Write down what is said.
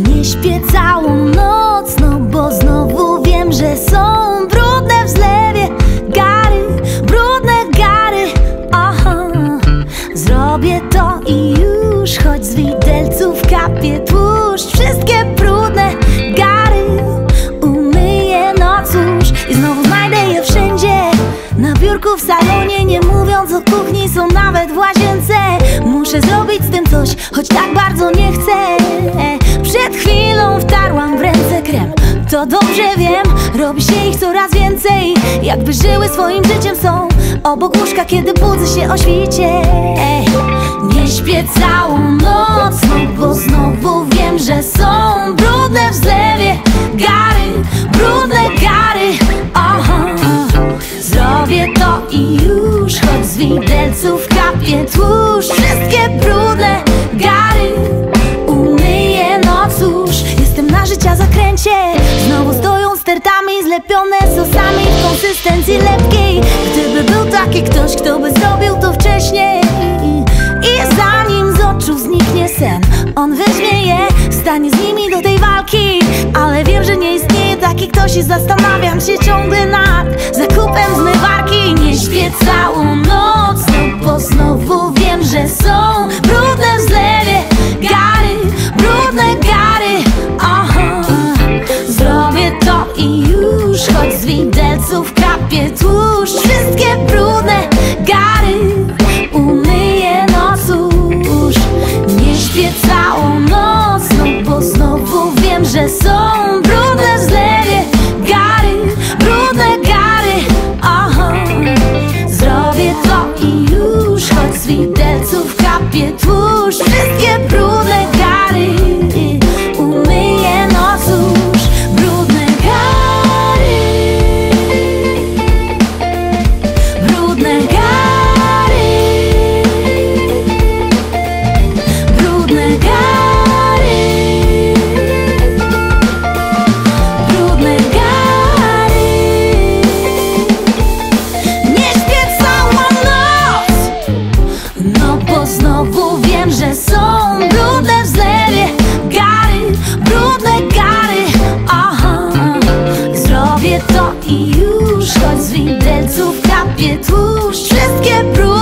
Nie śpię całą noc, no bo znowu wiem, że są brudne w zlewie Gary, brudne gary, aha. Zrobię to i już, choć z widelców kapie tłuszcz. Wszystkie brudne gary umyję, no cóż I znowu znajdę je wszędzie. Na biurku, w salonie, nie mówiąc o kuchni Są nawet w łazience. Muszę zrobić z tym coś, choć tak bardzo nie chcę Przed chwilą wtarłam w ręce krem. To dobrze wiem, robi się ich coraz więcej. Jakby żyły swoim życiem są Obok łóżka, kiedy budzę się o świcie. Nie śpię całą noc, no bo znowu wiem, że są brudne w zlewie Gary, brudne gary, aha. Zrobię to i już, choć z widelców kapie tłuszcz. Wszystkie brudne gary stertami zlepione sosami W konsystencji lepkiej. Gdyby był taki ktoś, kto by zrobił to wcześniej. I zanim z oczu zniknie sen On weźmie je, stanie z nimi do tej walki. Ale wiem, że nie istnieje taki ktoś I zastanawiam się ciągle nad zakupem zmywarki. Nie śpię widelców kapie Choć z widelców kapie tłuszcz Wszystkie brudne